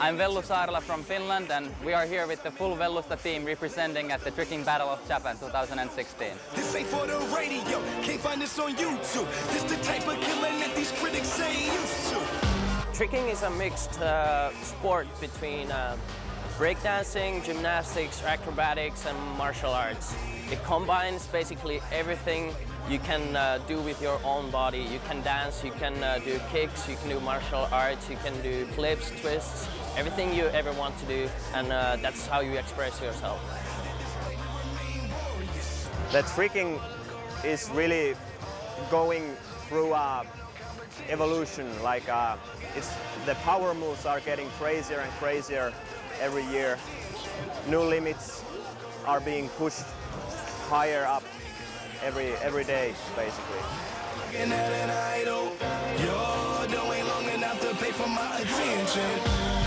I'm Vellu Saarla from Finland and we are here with the full Vellusta team representing at the Tricking Battle of Japan 2016. This ain't for the radio, can't find this on YouTube. This the type of killing that these critics ain't used to. Tricking is a mixed uh, sport between uh, breakdancing, gymnastics, acrobatics, and martial arts. It combines basically everything you can uh, do with your own body. You can dance, you can uh, do kicks, you can do martial arts, you can do flips, twists, everything you ever want to do, and uh, that's how you express yourself. The tricking is really going through a evolution. Like uh, it's the power moves are getting crazier and crazier every year. New limits are being pushed higher up every every day, basically. An idol, long enough to pay for my attention.